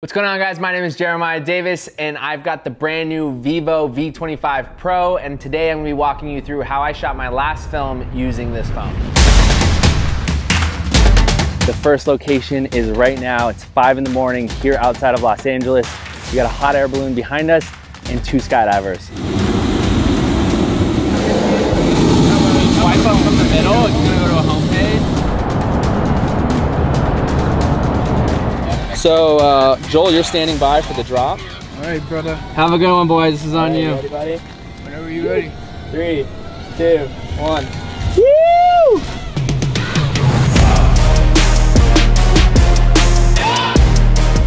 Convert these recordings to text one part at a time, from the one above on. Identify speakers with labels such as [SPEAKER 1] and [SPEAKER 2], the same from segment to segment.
[SPEAKER 1] What's going on guys? My name is Jeremiah Davis and I've got the brand new Vivo V25 Pro and today I'm going to be walking you through how I shot my last film using this phone. The first location is right now. It's 5 in the morning here outside of Los Angeles. We got a hot air balloon behind us and two skydivers.
[SPEAKER 2] So, uh, Joel, you're standing by for the drop.
[SPEAKER 3] All right, brother.
[SPEAKER 1] Have a good one, boys. This is on you.
[SPEAKER 2] Ready, buddy?
[SPEAKER 3] Whenever you're ready.
[SPEAKER 2] Three, two, one.
[SPEAKER 1] Woo!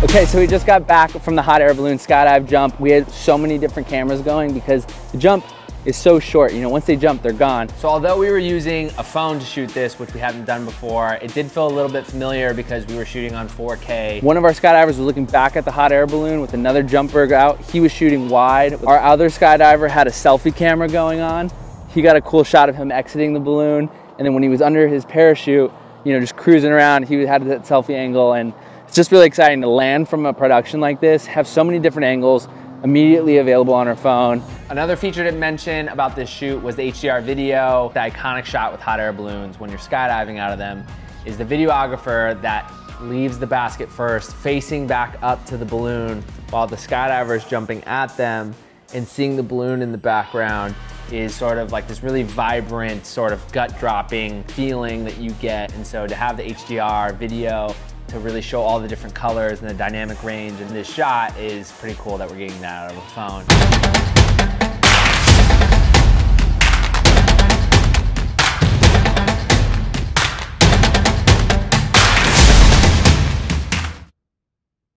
[SPEAKER 1] Okay, so we just got back from the hot air balloon skydive jump. We had so many different cameras going because the jump is so short. You know, once they jump, they're gone. So although we were using a phone to shoot this, which we haven't done before, it did feel a little bit familiar because we were shooting on 4K. One of our skydivers was looking back at the hot air balloon with another jumper out. He was shooting wide. Our other skydiver had a selfie camera going on. He got a cool shot of him exiting the balloon. And then when he was under his parachute, you know, just cruising around, he had that selfie angle. And it's just really exciting to land from a production like this, have so many different angles, immediately available on our phone. Another feature to mention about this shoot was the HDR video, the iconic shot with hot air balloons when you're skydiving out of them, is the videographer that leaves the basket first, facing back up to the balloon while the skydiver is jumping at them and seeing the balloon in the background is sort of like this really vibrant, sort of gut dropping feeling that you get. And so to have the HDR video to really show all the different colors and the dynamic range in this shot is pretty cool that we're getting that out of a phone.